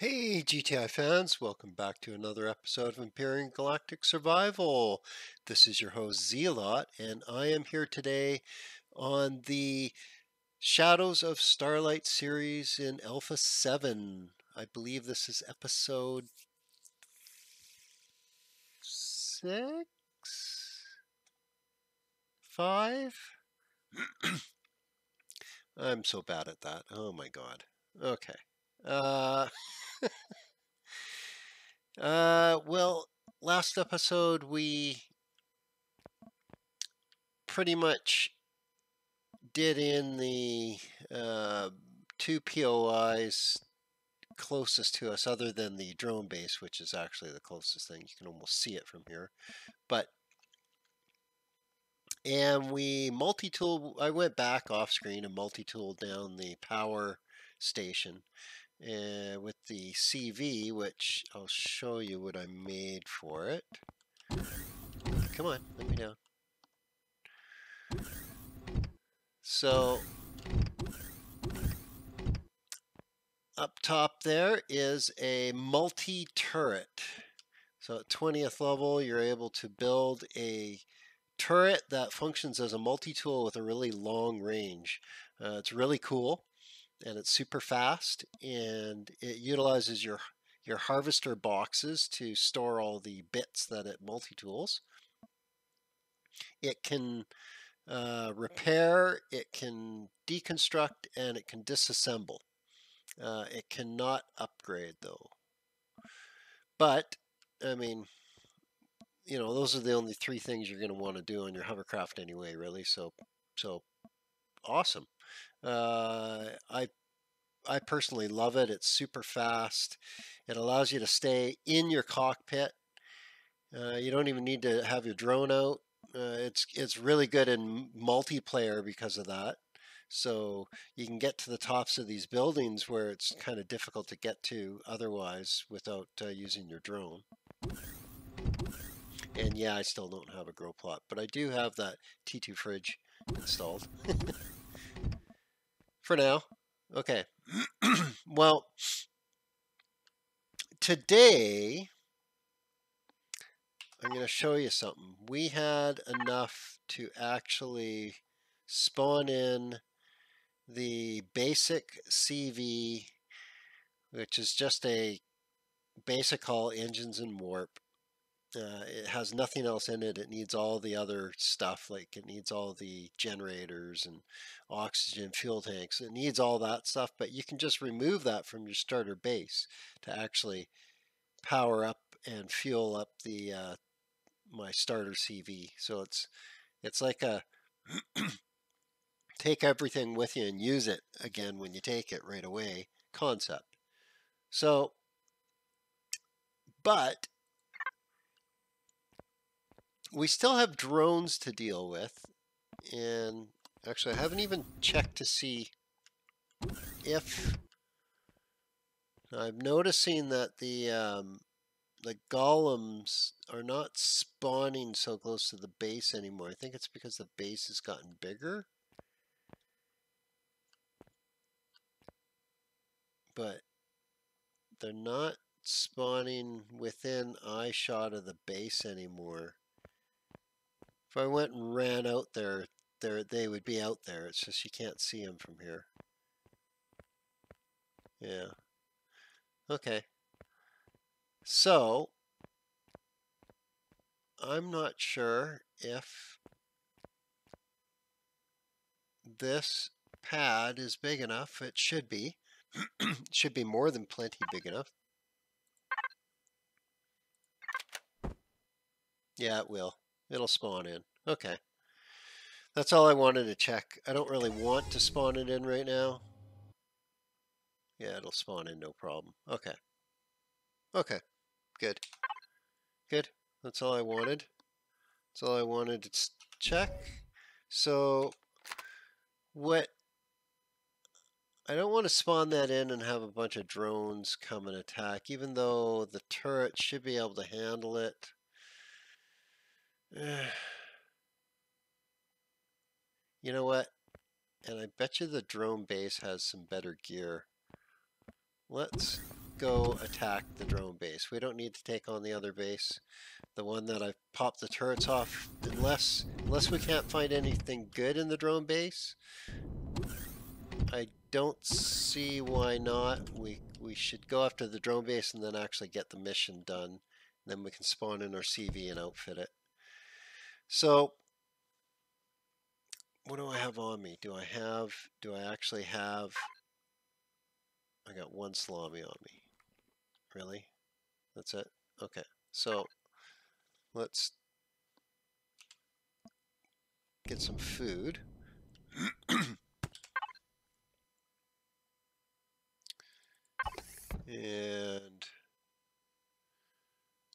Hey GTI fans, welcome back to another episode of Empyrion Galactic Survival. This is your host Zealot, and I am here today on the Shadows of Starlight series in Alpha 7. I believe this is episode 6? 5? I'm so bad at that. Oh my god. Okay. Uh... uh, well, last episode we pretty much did in the uh, two POIs closest to us other than the drone base, which is actually the closest thing. You can almost see it from here. But and we multi-tool I went back off screen and multi-tooled down the power station uh, with the CV, which I'll show you what I made for it. Come on, let me down. So, up top there is a multi-turret. So at 20th level, you're able to build a turret that functions as a multi-tool with a really long range. Uh, it's really cool and it's super fast and it utilizes your your harvester boxes to store all the bits that it multi-tools. It can uh, repair, it can deconstruct, and it can disassemble. Uh, it cannot upgrade though. But, I mean, you know, those are the only three things you're going to want to do on your hovercraft anyway, really. So, so awesome. Uh, I I personally love it. It's super fast. It allows you to stay in your cockpit. Uh, you don't even need to have your drone out. Uh, it's it's really good in multiplayer because of that. So you can get to the tops of these buildings where it's kind of difficult to get to otherwise without uh, using your drone. And yeah, I still don't have a grow plot, but I do have that T2 fridge installed. For now. Okay. well, today I'm going to show you something. We had enough to actually spawn in the basic CV, which is just a basic hull, engines and warp. Uh, it has nothing else in it. It needs all the other stuff, like it needs all the generators and oxygen fuel tanks. It needs all that stuff, but you can just remove that from your starter base to actually power up and fuel up the uh, my starter CV. So it's it's like a take everything with you and use it again when you take it right away concept. So, but we still have drones to deal with. And actually, I haven't even checked to see if... I'm noticing that the um, the golems are not spawning so close to the base anymore. I think it's because the base has gotten bigger. But they're not spawning within eye shot of the base anymore. If I went and ran out there, there they would be out there. It's just you can't see them from here. Yeah. Okay. So, I'm not sure if this pad is big enough. It should be. it should be more than plenty big enough. Yeah, it will. It'll spawn in. Okay. That's all I wanted to check. I don't really want to spawn it in right now. Yeah, it'll spawn in no problem. Okay. Okay. Good. Good. That's all I wanted. That's all I wanted to check. So, what... I don't want to spawn that in and have a bunch of drones come and attack, even though the turret should be able to handle it. You know what? And I bet you the drone base has some better gear. Let's go attack the drone base. We don't need to take on the other base. The one that I've popped the turrets off, unless unless we can't find anything good in the drone base. I don't see why not. We we should go after the drone base and then actually get the mission done. Then we can spawn in our CV and outfit it. So what do I have on me? Do I have, do I actually have, I got one salami on me. Really? That's it? Okay. So let's get some food. and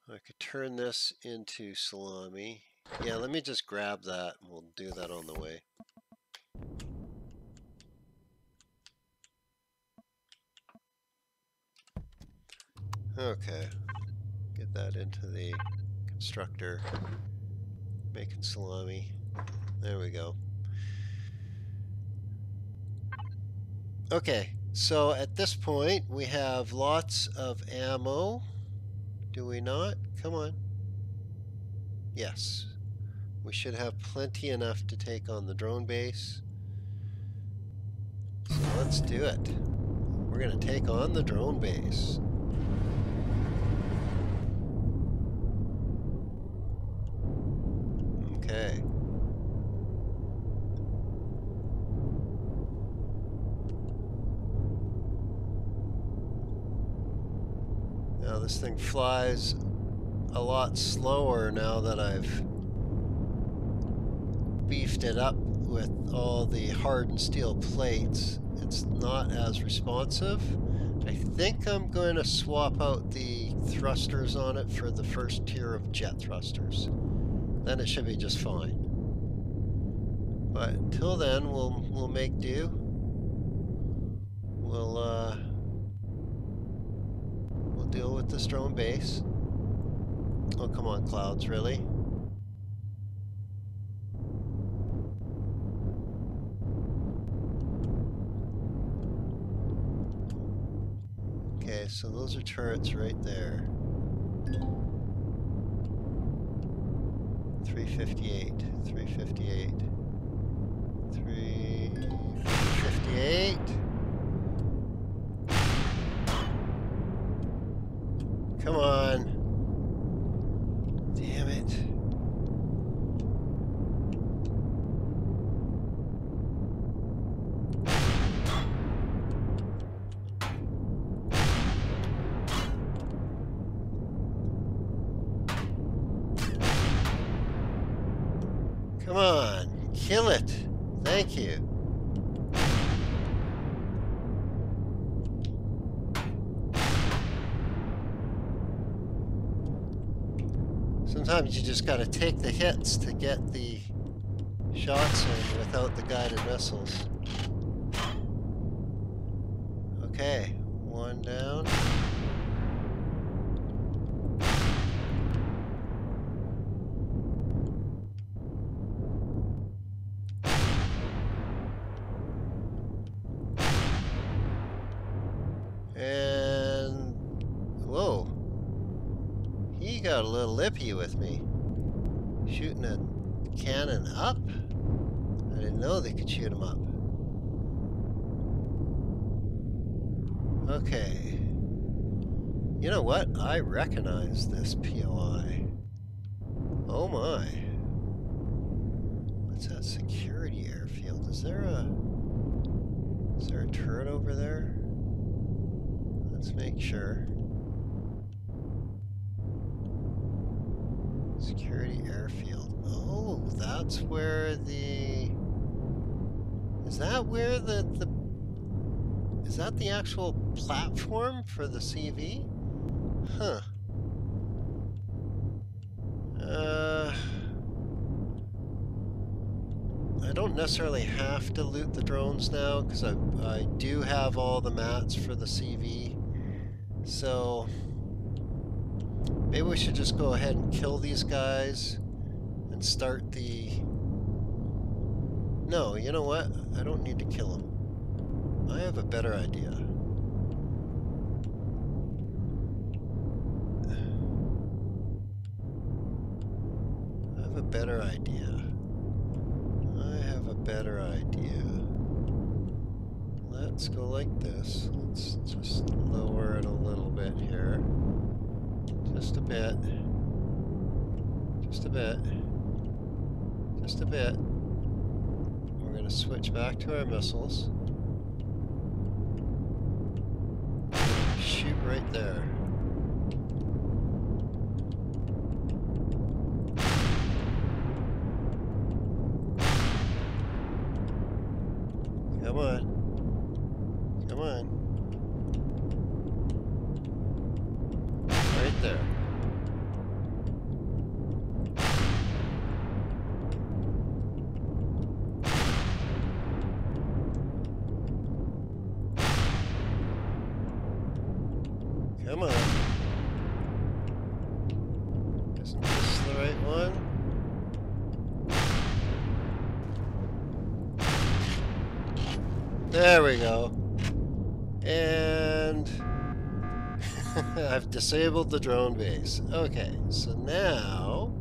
I could turn this into salami. Yeah, let me just grab that we'll do that on the way. Okay, get that into the constructor, making salami. There we go. Okay, so at this point we have lots of ammo. Do we not? Come on. Yes. We should have plenty enough to take on the drone base. So let's do it. We're going to take on the drone base. Okay. Now this thing flies a lot slower now that I've it up with all the hardened steel plates, it's not as responsive. I think I'm going to swap out the thrusters on it for the first tier of jet thrusters. Then it should be just fine. But until then, we'll we'll make do. We'll uh, we'll deal with this drone base. Oh come on, clouds, really? Okay, so those are turrets right there. 358, 358, 358. Come on. Damn it. Come on, kill it. Thank you. Sometimes you just gotta take the hits to get the shots in without the guided missiles. Okay, one down. And whoa, he got a little lippy with me. Shooting a cannon up? I didn't know they could him up. Okay. You know what? I recognize this POI. Oh my. What's that security airfield? Is there a... Is there a turret over there? Let's make sure. Security airfield. Oh, that's where the... Is that where the, the... Is that the actual platform for the CV? Huh. Uh... I don't necessarily have to loot the drones now because I, I do have all the mats for the CV. So maybe we should just go ahead and kill these guys and start the... No, you know what? I don't need to kill him. I have a better idea. I have a better idea. I have a better idea. Let's go like this. Let's just lower it a little bit here. Just a bit. Just a bit. Just a bit. We're going to switch back to our missiles. Shoot right there. Come on. Come on. Right there. Come on. Isn't this the right one? There we go. And I've disabled the drone base. Okay, so now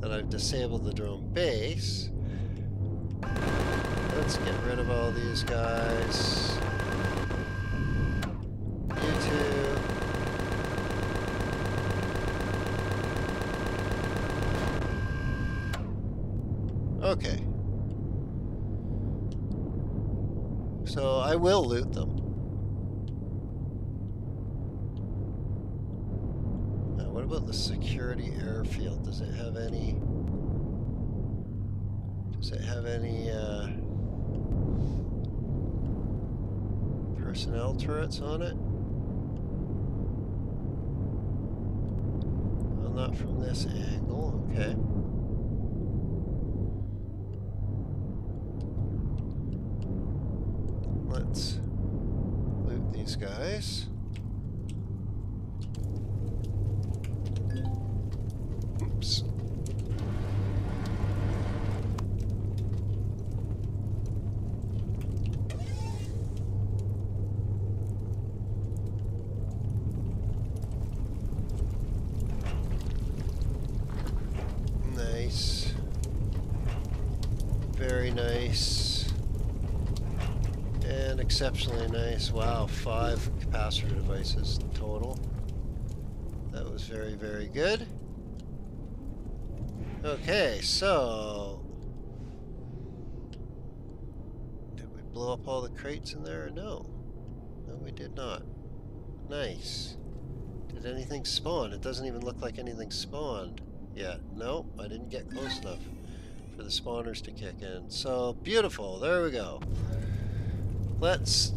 that I've disabled the drone base, let's get rid of all these guys. You two. Okay. So I will loot them. Now, what about the security airfield? Does it have any? Does it have any uh, personnel turrets on it? Well, not from this angle. Okay. Let's loot these guys. Oops. Nice. Very nice. And exceptionally nice. Wow, five capacitor total. That was very, very good. Okay, so... Did we blow up all the crates in there? No. No, we did not. Nice. Did anything spawn? It doesn't even look like anything spawned yet. No, I didn't get close enough for the spawners to kick in. So, beautiful. There we go. Let's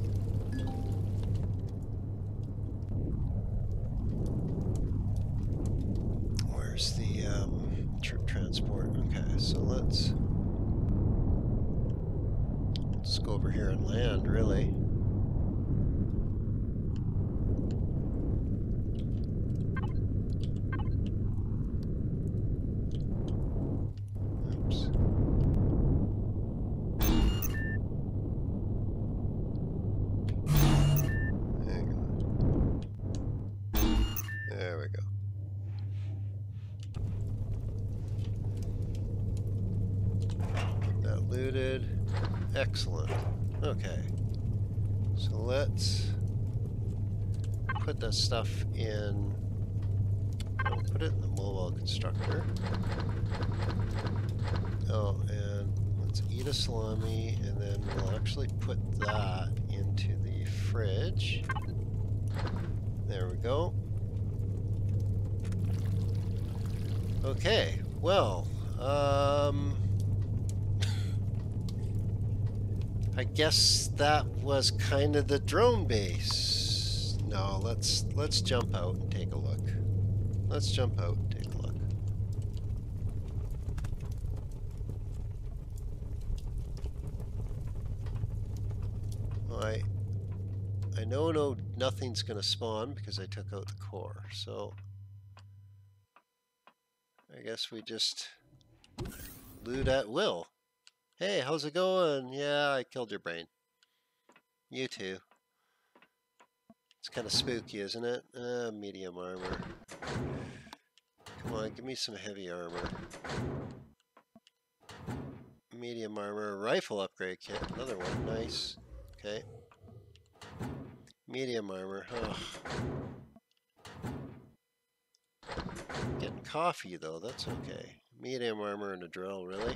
Where's the um, troop transport? Okay, so let's let's go over here and land. Really. Oops. There you go. There we go. Get that looted. Excellent. Okay. So let's put that stuff in. I'll put it in the mobile constructor. Oh, and let's eat a salami, and then we'll actually put that into the fridge. There we go. Okay, well, um, I guess that was kind of the drone base. No, let's let's jump out and take a look. Let's jump out and take a look. Well, I I know no nothing's gonna spawn because I took out the core, so I guess we just loot at will. Hey, how's it going? Yeah, I killed your brain. You too. It's kind of spooky, isn't it? Uh, medium armor. Come on, give me some heavy armor. Medium armor, rifle upgrade kit, another one, nice. Okay. Medium armor. huh? Getting coffee though, that's okay. Medium armor and a drill, really?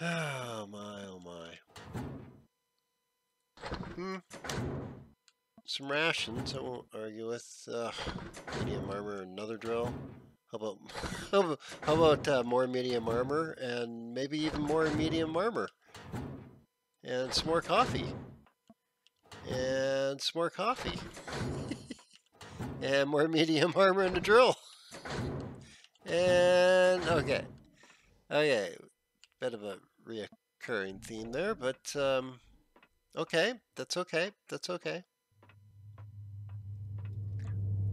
Oh my, oh my. Hmm. Some rations, I won't argue with. Medium armor, another drill. How about how about uh, more medium armor and maybe even more medium armor and some more coffee and some more coffee and more medium armor and a drill. And okay. Okay. Bit of a reoccurring theme there but um, okay. That's okay. That's okay.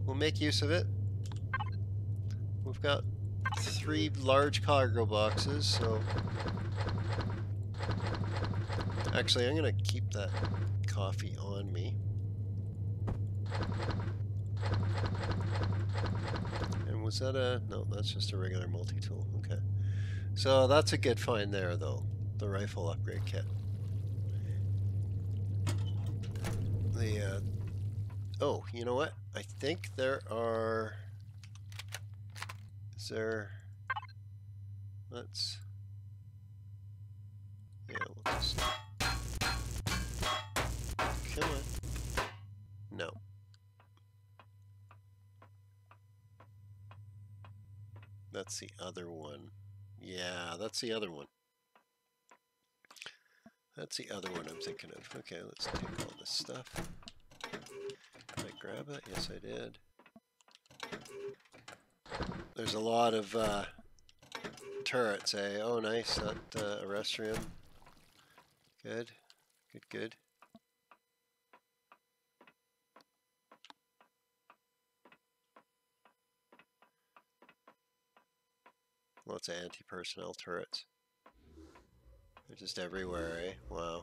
We'll make use of it. We've got three large cargo boxes, so... Actually, I'm going to keep that coffee on me. And was that a... No, that's just a regular multi-tool. Okay. So that's a good find there, though. The rifle upgrade kit. The, uh... Oh, you know what? I think there are... Is there... Let's... Yeah, we'll just... No. That's the other one. Yeah, that's the other one. That's the other one I'm thinking of. Okay, let's take all this stuff. Did I grab it? Yes, I did. There's a lot of uh, turrets, eh? Oh, nice. That uh, arrest room. Good. Good, good. Lots of anti-personnel turrets. They're just everywhere, eh? Wow.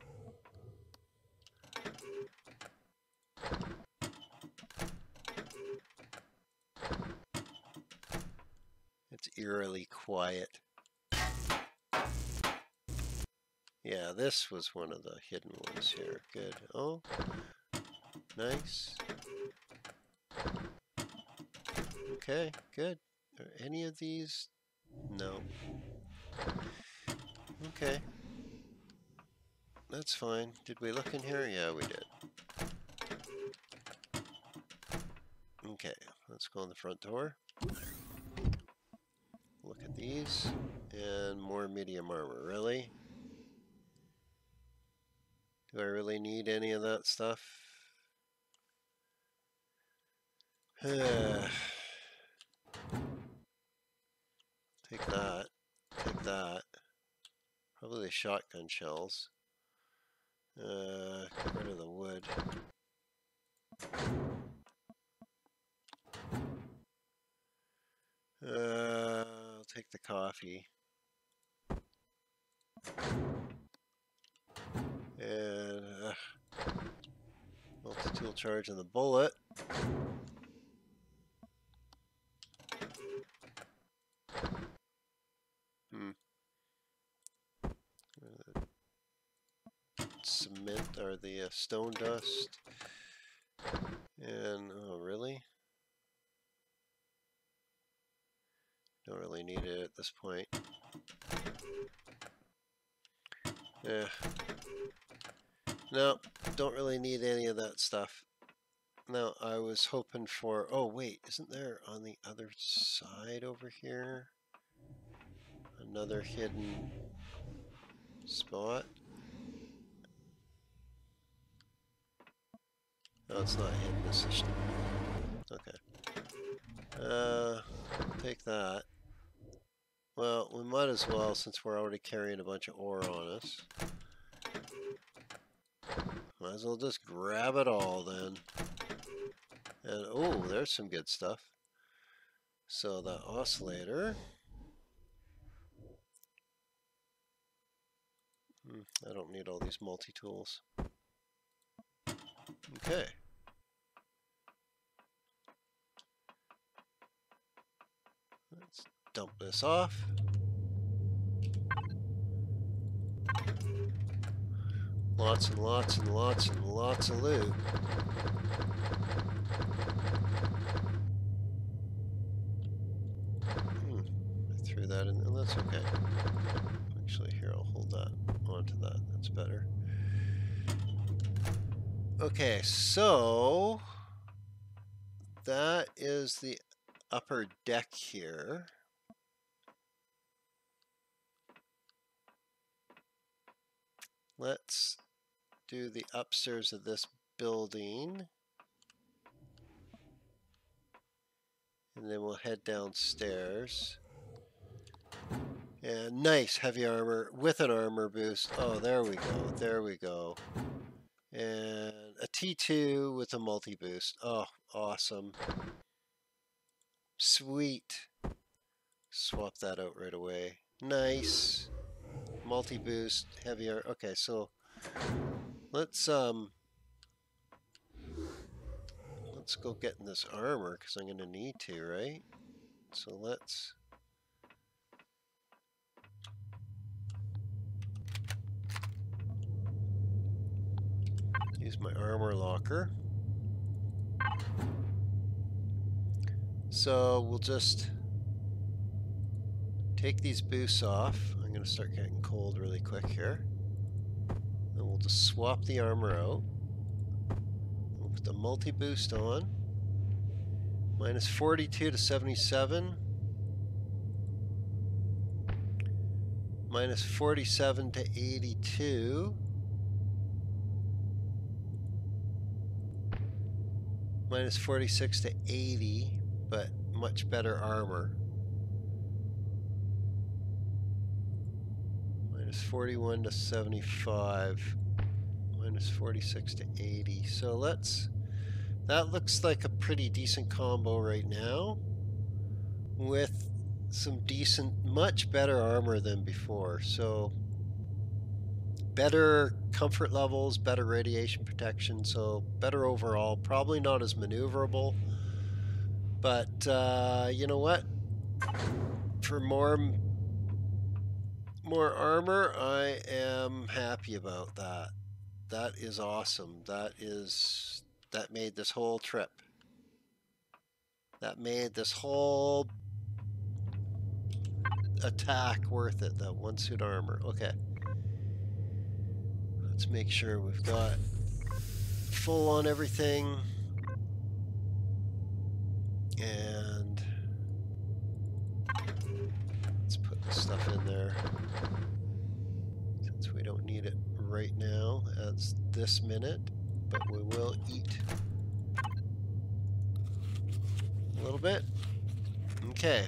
It's eerily quiet. Yeah, this was one of the hidden ones here. Good. Oh, nice. Okay, good. Are any of these? No. Okay. That's fine. Did we look in here? Yeah, we did. Okay, let's go in the front door Look at these and more medium armor. Really? Do I really need any of that stuff? Take that. Take that. Probably the shotgun shells. Uh, get rid of the wood. Uh, take the coffee. And uh, multi-tool charge and the bullet. Cement or the uh, stone dust. And, oh really? Don't really need it at this point. Yeah. No, don't really need any of that stuff. Now, I was hoping for... Oh, wait, isn't there on the other side over here? Another hidden spot? No, it's not it's just... Okay. Uh, take that. Well, we might as well since we're already carrying a bunch of ore on us. Might as well just grab it all then. And oh, there's some good stuff. So the oscillator. Hmm, I don't need all these multi-tools. Okay. Dump this off. Lots and lots and lots and lots of loot. Hmm, I threw that in, and that's okay. Actually, here, I'll hold that onto that. That's better. Okay, so that is the upper deck here. Let's do the upstairs of this building. And then we'll head downstairs. And nice heavy armor with an armor boost. Oh, there we go. There we go. And a T2 with a multi-boost. Oh, awesome. Sweet. Swap that out right away. Nice. Multi-boost, heavier. Okay, so let's um let's go get in this armor because I'm gonna need to, right? So let's use my armor locker. So we'll just take these boosts off. I'm going to start getting cold really quick here. Then we'll just swap the armor out. We'll put the multi-boost on. Minus 42 to 77. Minus 47 to 82. Minus 46 to 80, but much better armor. Minus 41 to 75. Minus 46 to 80. So let's... That looks like a pretty decent combo right now. With some decent, much better armor than before. So better comfort levels, better radiation protection, so better overall. Probably not as maneuverable, but uh, you know what? For more more armor, I am happy about that. That is awesome. That is that made this whole trip. That made this whole attack worth it. That one suit armor. Okay. Let's make sure we've got full on everything. And let's put the stuff in there. Since we don't need it right now as this minute, but we will eat a little bit. Okay.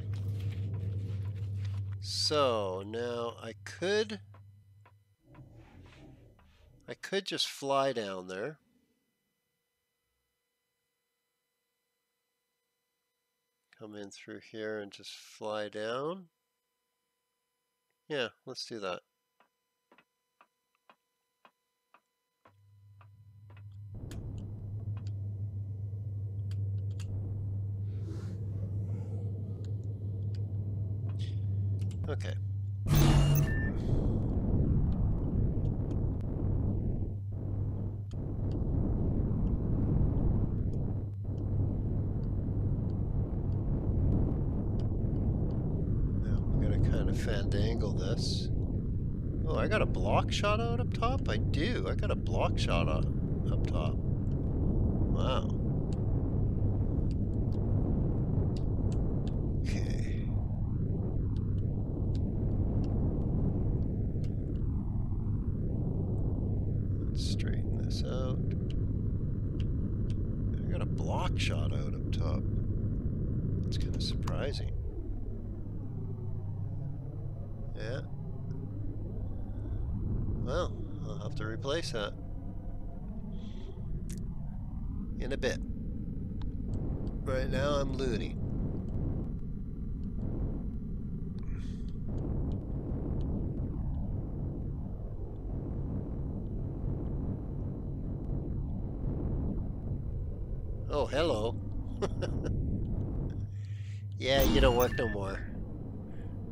So now I could I could just fly down there. Come in through here and just fly down. Yeah, let's do that. Okay. Fandangle this. Oh, I got a block shot out up top? I do. I got a block shot out up top. Wow. Okay. Let's straighten this out. I got a block shot out up top. It's kind of surprising. Yeah. Well, I'll have to replace that. In a bit. Right now I'm looting. Oh, hello. yeah, you don't work no more.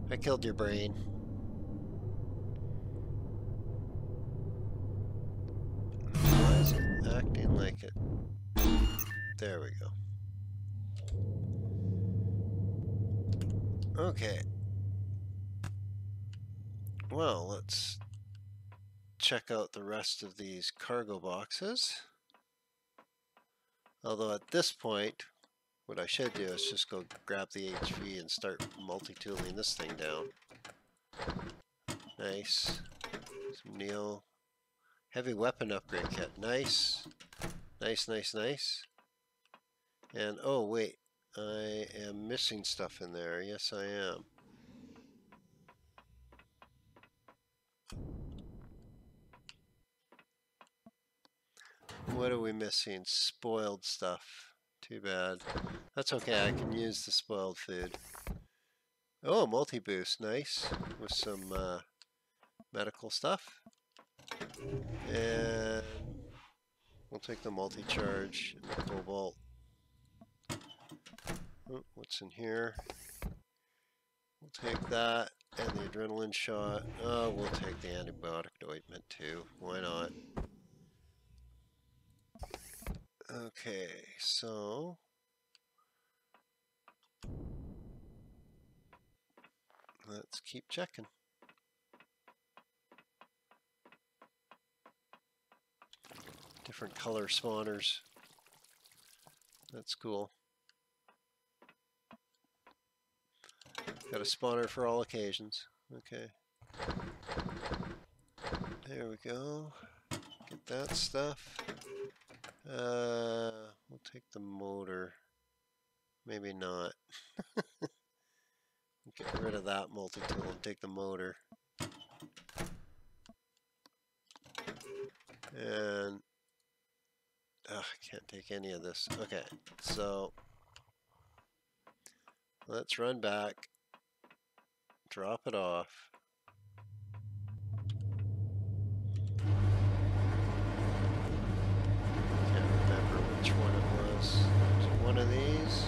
I killed your brain. There we go. Okay. Well, let's check out the rest of these cargo boxes. Although at this point, what I should do is just go grab the HV and start multi-tooling this thing down. Nice. Some Neo. Heavy weapon upgrade kit. Nice. Nice, nice, nice. And, oh wait, I am missing stuff in there. Yes, I am. What are we missing? Spoiled stuff. Too bad. That's okay, I can use the spoiled food. Oh, multi-boost, nice. With some uh, medical stuff. And we'll take the multi-charge the cobalt. Oh, what's in here? We'll take that and the adrenaline shot. Oh, we'll take the antibiotic ointment too. Why not? Okay, so let's keep checking. Different color spawners. That's cool. Got a spawner for all occasions. Okay. There we go. Get that stuff. Uh, we'll take the motor. Maybe not. Get rid of that multi-tool and take the motor. And I can't take any of this. Okay, so let's run back, drop it off. Can't remember which one it was. Was it one of these?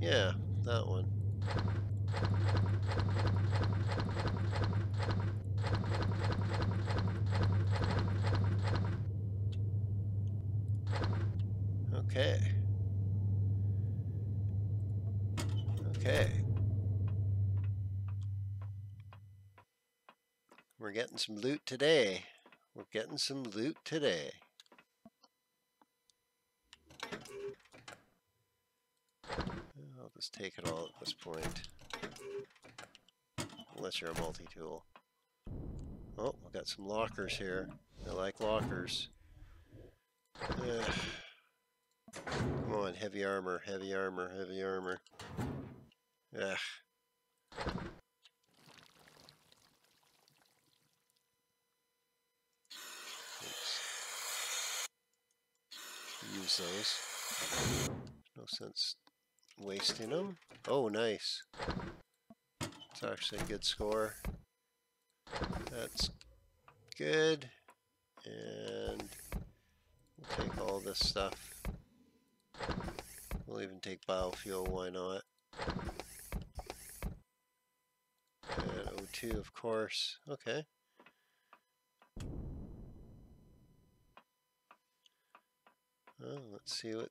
Yeah, that one. Okay. Okay. We're getting some loot today. We're getting some loot today. I'll just take it all at this point. Unless you're a multi-tool. Oh, we've got some lockers here. I like lockers. Come on, heavy armor, heavy armor, heavy armor. Ugh. Use those. No sense wasting them. Oh, nice. It's actually a good score. That's good. And we'll take all this stuff. We'll even take biofuel, why not? And O2, of course. Okay. Well, let's see what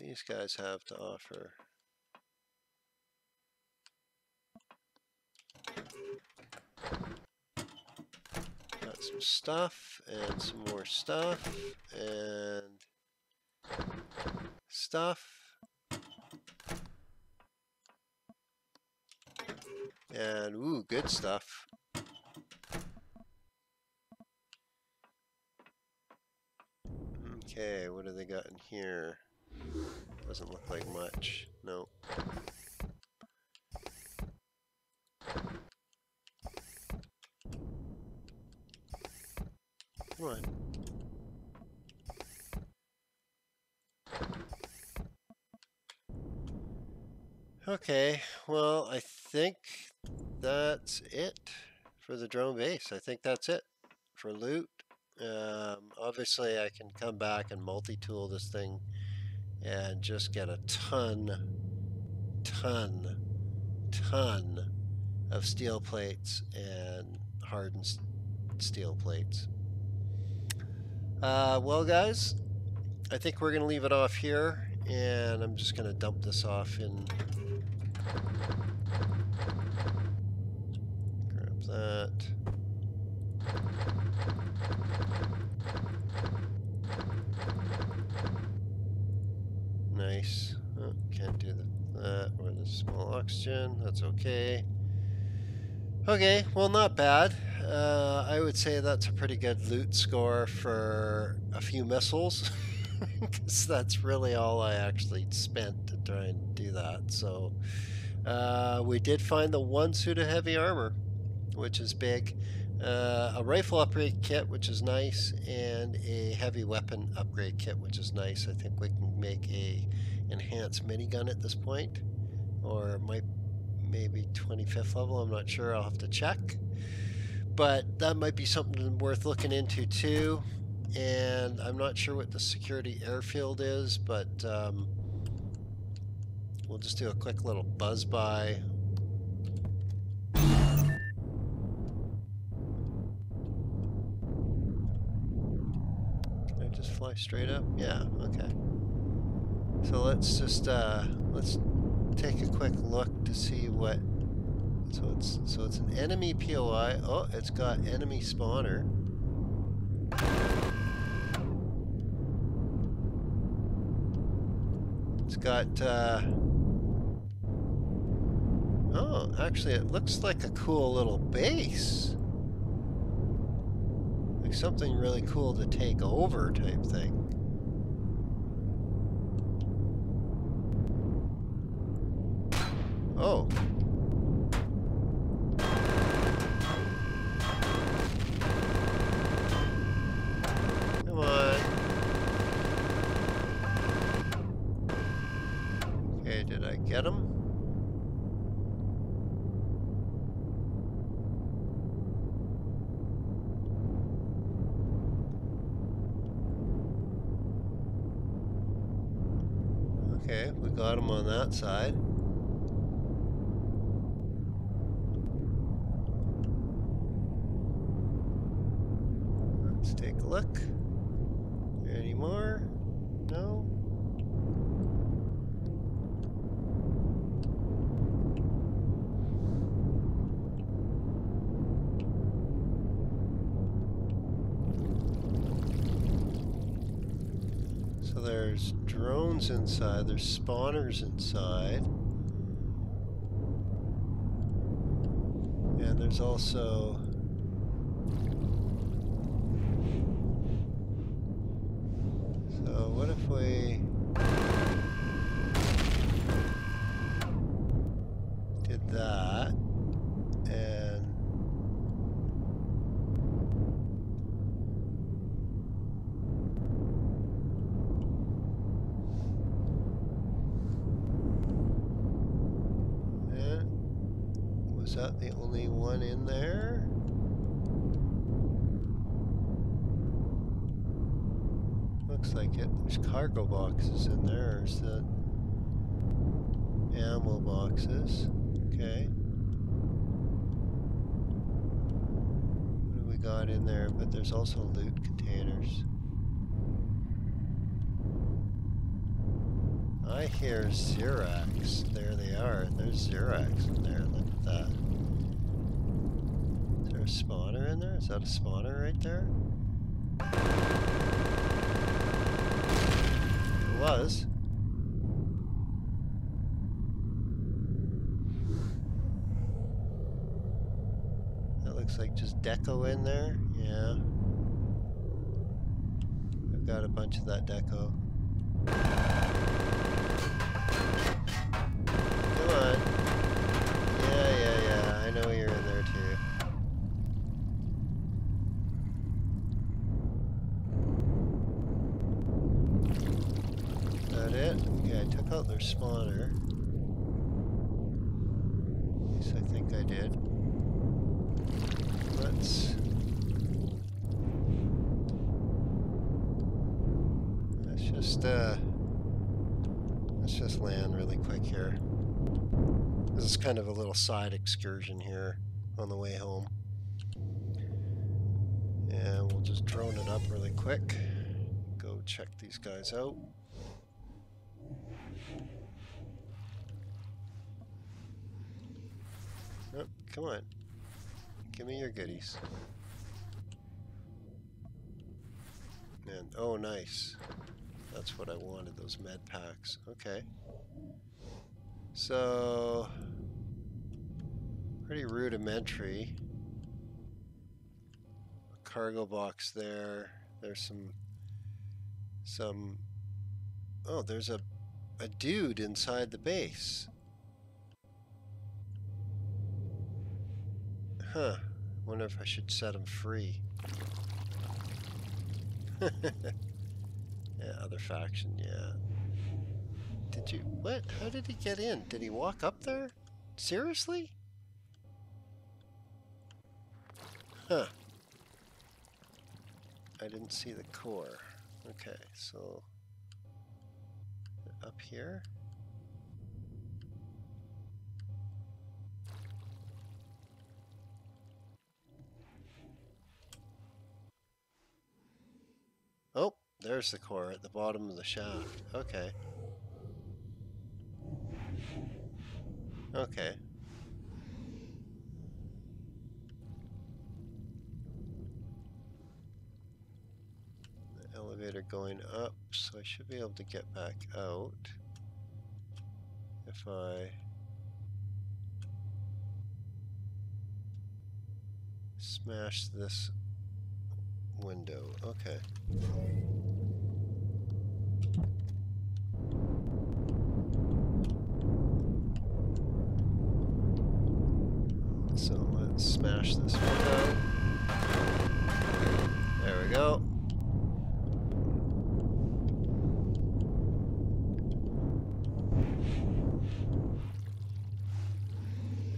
these guys have to offer. Got some stuff and some more stuff and stuff. And ooh, good stuff. Okay, what do they got in here? Doesn't look like much. No. Come on. Okay, well, I think that's it for the drone base. I think that's it for loot. Um, obviously, I can come back and multi-tool this thing and just get a ton, ton, ton of steel plates and hardened steel plates. Uh, well, guys, I think we're going to leave it off here, and I'm just going to dump this off in... Grab that. Nice. Oh, can't do that. Or the small oxygen. That's okay. Okay, well, not bad. Uh, I would say that's a pretty good loot score for a few missiles. Because that's really all I actually spent to try and do that. So uh, we did find the one suit of heavy armor, which is big. Uh, a rifle upgrade kit, which is nice, and a heavy weapon upgrade kit, which is nice. I think we can make a enhanced minigun at this point, or it might maybe 25th level. I'm not sure. I'll have to check, but that might be something worth looking into too. And I'm not sure what the security airfield is, but um, we'll just do a quick little buzz by just fly straight up? Yeah, okay. So let's just, uh, let's take a quick look to see what, so it's, so it's an enemy POI. Oh, it's got enemy spawner. It's got, uh, oh, actually it looks like a cool little base like something really cool to take over type thing. Oh. Come on. Okay, did I get him? Okay, we got him on that side. Let's take a look. Any more? No? So there's drones inside, there's spawners inside. And there's also So what if we did that and Yeah. Was that the only one in there? Looks like it. There's cargo boxes in there. There's the ammo boxes. Okay. What do we got in there? But there's also loot containers. I hear Xerox. There they are. There's Xerox in there. Look at that. Spawner in there? Is that a spawner right there? It was. That looks like just deco in there. Yeah. I've got a bunch of that deco. Out spawner. At least I think I did. Let's... Let's just, uh... Let's just land really quick here. This is kind of a little side excursion here on the way home. And we'll just drone it up really quick. go check these guys out. Oh, come on. Give me your goodies. And, oh nice. That's what I wanted, those med packs. Okay. So, pretty rudimentary. A cargo box there. There's some, some, oh, there's a, a dude inside the base. Huh. Wonder if I should set him free. yeah, other faction, yeah. Did you... What? How did he get in? Did he walk up there? Seriously? Huh. I didn't see the core. Okay, so... Up here? There's the core at the bottom of the shaft. Okay. Okay. The elevator going up, so I should be able to get back out if I smash this window. Okay. So let's smash this window. There we go.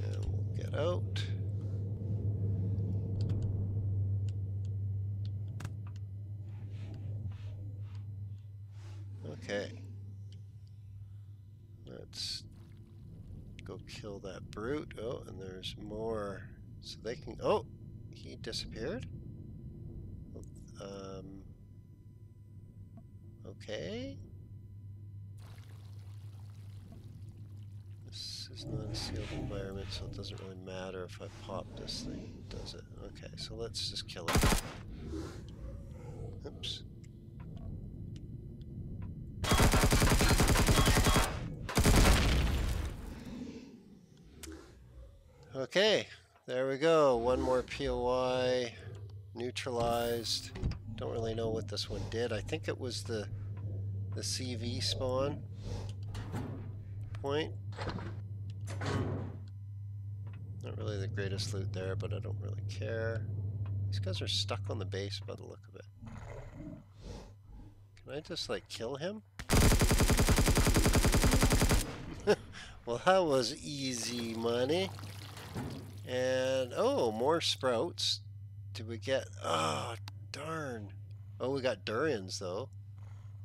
And we'll get out. Okay. Let's go kill that brute. Oh, and there's more. So they can. Oh, he disappeared. Um. Okay. This is not a sealed environment, so it doesn't really matter if I pop this thing, does it? Okay, so let's just kill it. Oops. Okay, there we go. One more POI neutralized. Don't really know what this one did. I think it was the the CV spawn point. Not really the greatest loot there, but I don't really care. These guys are stuck on the base by the look of it. Can I just like kill him? well, that was easy money. And, oh, more sprouts. Did we get, oh, darn. Oh, we got durians, though.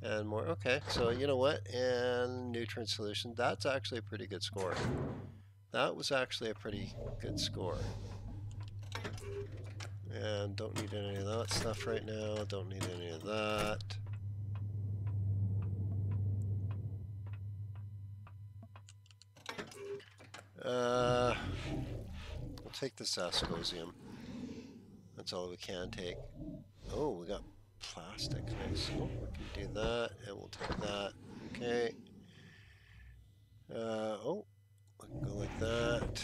And more, okay. So, you know what? And nutrient solution. That's actually a pretty good score. That was actually a pretty good score. And don't need any of that stuff right now. Don't need any of that. Uh take the Zascosium. That's all we can take. Oh, we got plastic. Nice. Oh, we can do that, and we'll take that. Okay. Uh, oh, we can go like that.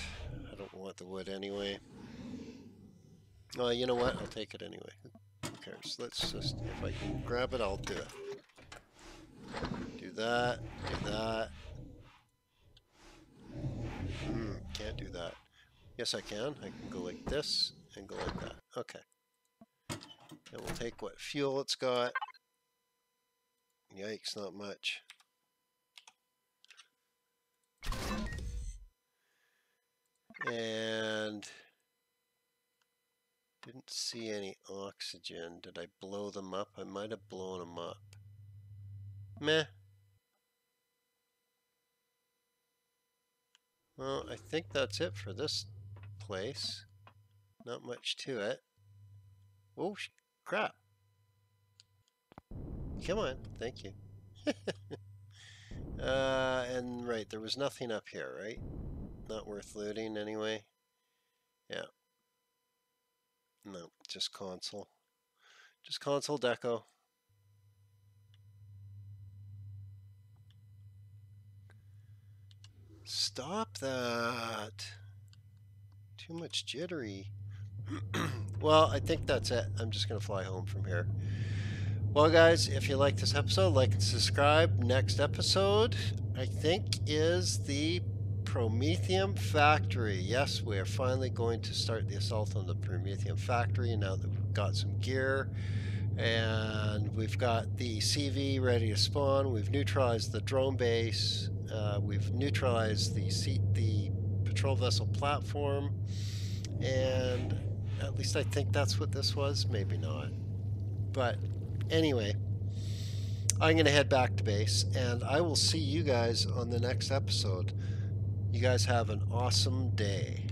I don't want the wood anyway. Oh, you know what? I'll take it anyway. Who cares? Let's just, if I can grab it, I'll do it. Do that, do that. Hmm, can't do that. Yes, I can. I can go like this and go like that. Okay. And we'll take what fuel it's got. Yikes, not much. And didn't see any oxygen. Did I blow them up? I might have blown them up. Meh. Well, I think that's it for this place. Not much to it. Oh, crap. Come on, thank you. uh, and right, there was nothing up here, right? Not worth looting anyway. Yeah. No, just console. Just console deco. Stop that. Too much jittery. well, I think that's it. I'm just going to fly home from here. Well, guys, if you like this episode, like and subscribe. Next episode, I think, is the Promethium Factory. Yes, we are finally going to start the assault on the Promethium Factory now that we've got some gear and we've got the CV ready to spawn. We've neutralized the drone base. Uh, we've neutralized the seat, the vessel platform, and at least I think that's what this was. Maybe not, but anyway, I'm going to head back to base, and I will see you guys on the next episode. You guys have an awesome day.